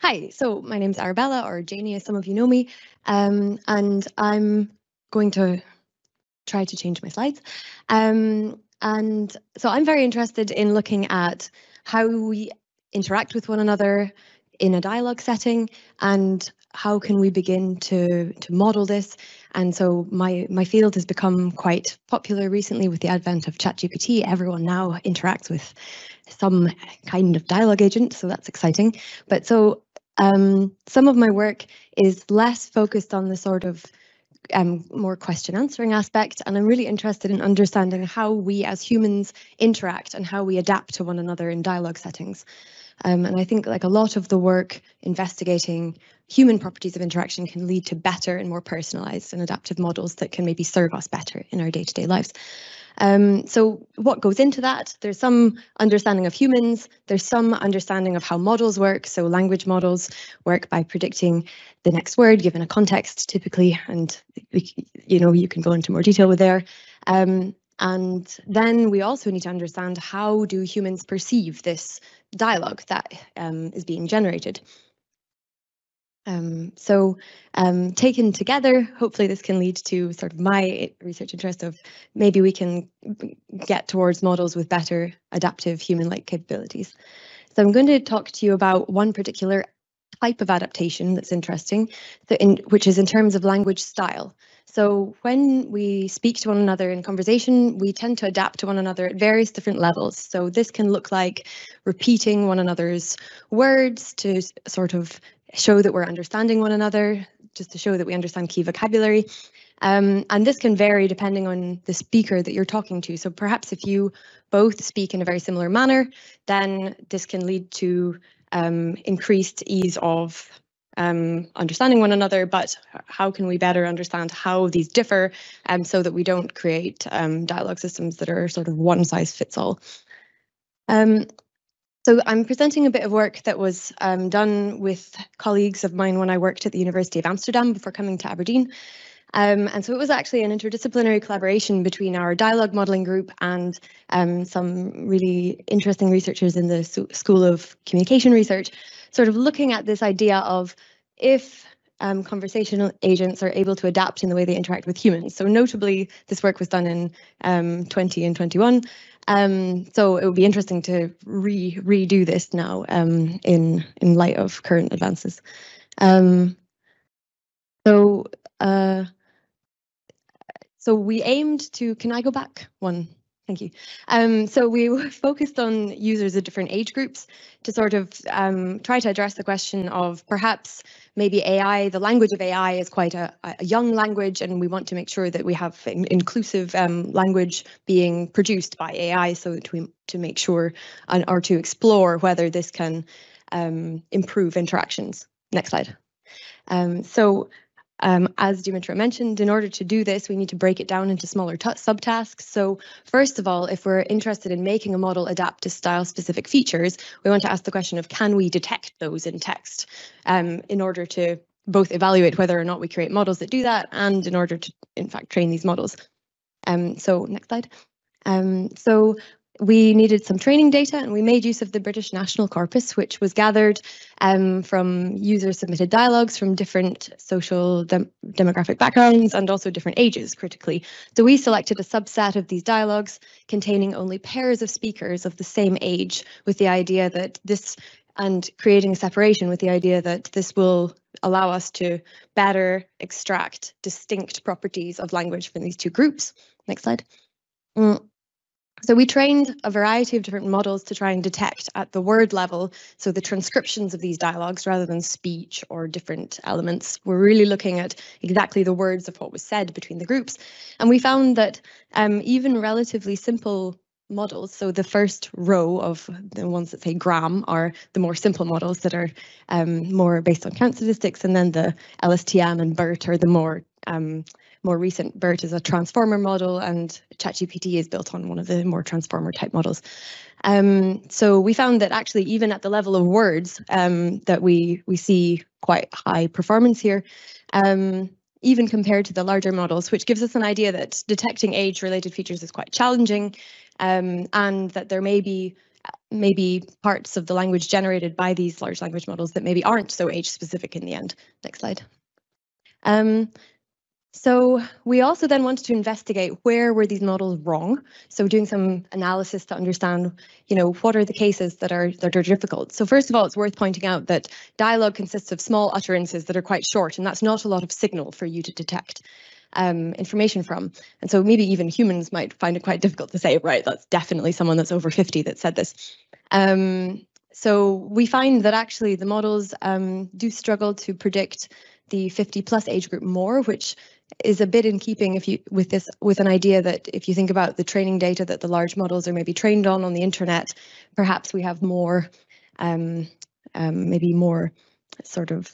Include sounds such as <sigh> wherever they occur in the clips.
hi, so my name's Arabella, or Janie, as some of you know me, um, and I'm going to try to change my slides. Um, and so I'm very interested in looking at how we interact with one another in a dialogue setting and how can we begin to to model this? And so my my field has become quite popular recently with the advent of ChatGPT. Everyone now interacts with some kind of dialogue agent so that's exciting. But so um, some of my work is less focused on the sort of um, more question answering aspect and I'm really interested in understanding how we as humans interact and how we adapt to one another in dialogue settings. Um, and I think like a lot of the work investigating human properties of interaction can lead to better and more personalized and adaptive models that can maybe serve us better in our day-to-day -day lives. Um, so what goes into that? There's some understanding of humans, there's some understanding of how models work. So language models work by predicting the next word given a context typically, and you know you can go into more detail with there. Um, and then we also need to understand how do humans perceive this dialogue that um, is being generated. Um, so um, taken together, hopefully this can lead to sort of my research interest of maybe we can get towards models with better adaptive human-like capabilities. So I'm going to talk to you about one particular type of adaptation that's interesting, in, which is in terms of language style. So when we speak to one another in conversation, we tend to adapt to one another at various different levels. So this can look like repeating one another's words to sort of show that we're understanding one another, just to show that we understand key vocabulary. Um, and this can vary depending on the speaker that you're talking to. So perhaps if you both speak in a very similar manner, then this can lead to um, increased ease of um, understanding one another, but how can we better understand how these differ um, so that we don't create um, dialogue systems that are sort of one size fits all. Um, so I'm presenting a bit of work that was um, done with colleagues of mine when I worked at the University of Amsterdam before coming to Aberdeen. Um, and so it was actually an interdisciplinary collaboration between our dialogue modelling group and um, some really interesting researchers in the School of Communication Research, sort of looking at this idea of if um, conversational agents are able to adapt in the way they interact with humans. So notably, this work was done in um, 20 and 21. Um, so it would be interesting to re redo this now um, in in light of current advances. Um, so uh, so we aimed to. Can I go back one? Thank you. Um, so we <laughs> focused on users of different age groups to sort of um, try to address the question of perhaps maybe AI, the language of AI is quite a, a young language and we want to make sure that we have inclusive um, language being produced by AI so to, to make sure and, or to explore whether this can um, improve interactions. Next slide. Um, so um, as Dimitra mentioned, in order to do this, we need to break it down into smaller subtasks. So first of all, if we're interested in making a model adapt to style-specific features, we want to ask the question of can we detect those in text um, in order to both evaluate whether or not we create models that do that and in order to, in fact, train these models. Um, so next slide. Um, so we needed some training data and we made use of the British National Corpus, which was gathered um, from user submitted dialogues from different social dem demographic backgrounds and also different ages critically. So we selected a subset of these dialogues containing only pairs of speakers of the same age with the idea that this and creating a separation with the idea that this will allow us to better extract distinct properties of language from these two groups. Next slide. Mm. So we trained a variety of different models to try and detect at the word level, so the transcriptions of these dialogues rather than speech or different elements. We're really looking at exactly the words of what was said between the groups. And we found that um, even relatively simple models, so the first row of the ones that say gram are the more simple models that are um, more based on count statistics, and then the LSTM and BERT are the more um, more recent BERT is a transformer model and ChatGPT is built on one of the more transformer type models. Um, so we found that actually even at the level of words um, that we, we see quite high performance here, um, even compared to the larger models, which gives us an idea that detecting age-related features is quite challenging um, and that there may be maybe parts of the language generated by these large language models that maybe aren't so age specific in the end. Next slide. Um, so we also then wanted to investigate where were these models wrong. So doing some analysis to understand, you know, what are the cases that are that are difficult. So first of all, it's worth pointing out that dialogue consists of small utterances that are quite short, and that's not a lot of signal for you to detect um, information from. And so maybe even humans might find it quite difficult to say, right, that's definitely someone that's over 50 that said this. Um, so we find that actually the models um, do struggle to predict the 50 plus age group more, which is a bit in keeping if you with this with an idea that if you think about the training data that the large models are maybe trained on on the internet, perhaps we have more, um, um, maybe more sort of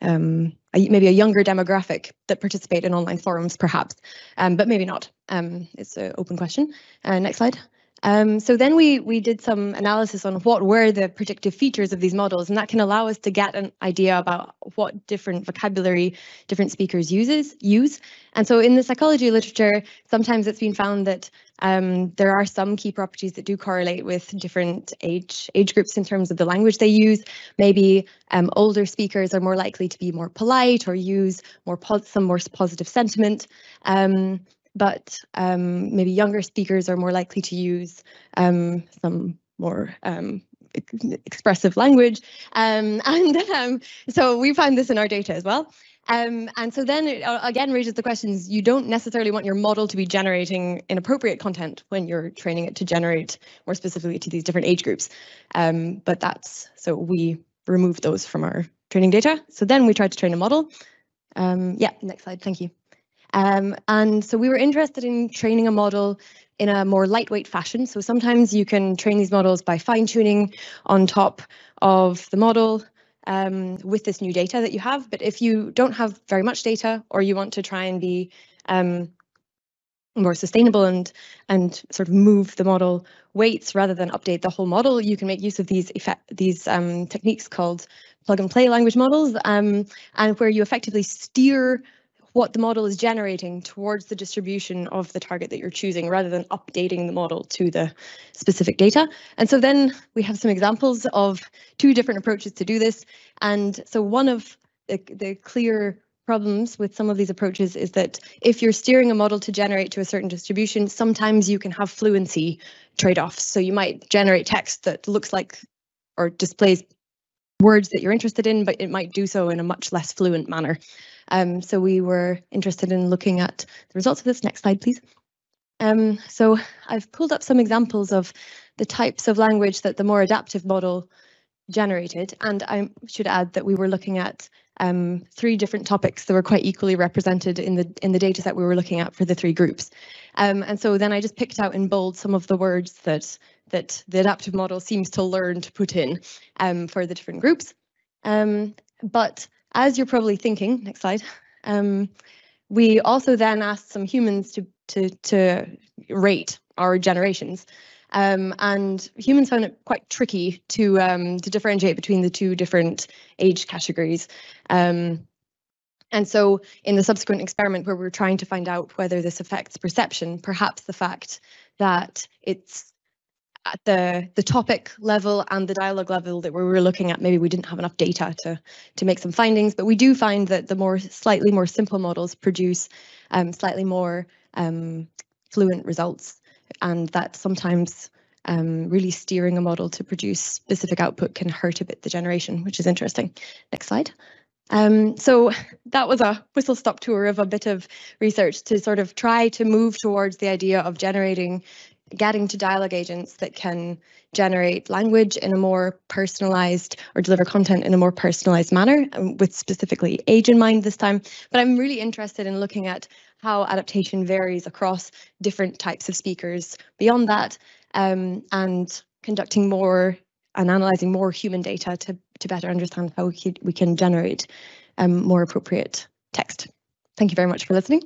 um, a, maybe a younger demographic that participate in online forums, perhaps, um, but maybe not. Um, it's an open question. Uh, next slide. Um, so then we we did some analysis on what were the predictive features of these models, and that can allow us to get an idea about what different vocabulary different speakers uses use. And so in the psychology literature, sometimes it's been found that um, there are some key properties that do correlate with different age age groups in terms of the language they use. Maybe um, older speakers are more likely to be more polite or use more some more positive sentiment. Um, but um, maybe younger speakers are more likely to use um, some more um, expressive language. Um, <laughs> and um, so we find this in our data as well. Um, and so then it uh, again raises the questions, you don't necessarily want your model to be generating inappropriate content when you're training it to generate more specifically to these different age groups. but that's, so we remove those from our training data. So then we tried to train a model. yeah, next slide, thank you. Um, and so we were interested in training a model in a more lightweight fashion. So sometimes you can train these models by fine tuning on top of the model um, with this new data that you have. But if you don't have very much data or you want to try and be um, more sustainable and and sort of move the model weights rather than update the whole model, you can make use of these effect these um, techniques called plug and play language models, um, and where you effectively steer what the model is generating towards the distribution of the target that you're choosing rather than updating the model to the specific data. And so then we have some examples of two different approaches to do this. And so one of the, the clear problems with some of these approaches is that if you're steering a model to generate to a certain distribution, sometimes you can have fluency trade-offs. So you might generate text that looks like or displays words that you're interested in, but it might do so in a much less fluent manner. Um, so we were interested in looking at the results of this. Next slide, please. Um, so I've pulled up some examples of the types of language that the more adaptive model generated. And I should add that we were looking at um, three different topics that were quite equally represented in the in the data set we were looking at for the three groups. Um, and so then I just picked out in bold some of the words that that the adaptive model seems to learn to put in um, for the different groups. Um, but as you're probably thinking, next slide, um, we also then asked some humans to, to, to rate our generations. Um, and humans found it quite tricky to um, to differentiate between the two different age categories. Um, and so in the subsequent experiment where we we're trying to find out whether this affects perception, perhaps the fact that it's at the the topic level and the dialogue level that we were looking at, maybe we didn't have enough data to to make some findings, but we do find that the more slightly more simple models produce um, slightly more um, fluent results, and that sometimes um, really steering a model to produce specific output can hurt a bit the generation, which is interesting. Next slide. Um, so that was a whistle stop tour of a bit of research to sort of try to move towards the idea of generating getting to dialogue agents that can generate language in a more personalized or deliver content in a more personalized manner um, with specifically age in mind this time. But I'm really interested in looking at how adaptation varies across different types of speakers beyond that um, and conducting more and analyzing more human data to, to better understand how we, we can generate um, more appropriate text. Thank you very much for listening.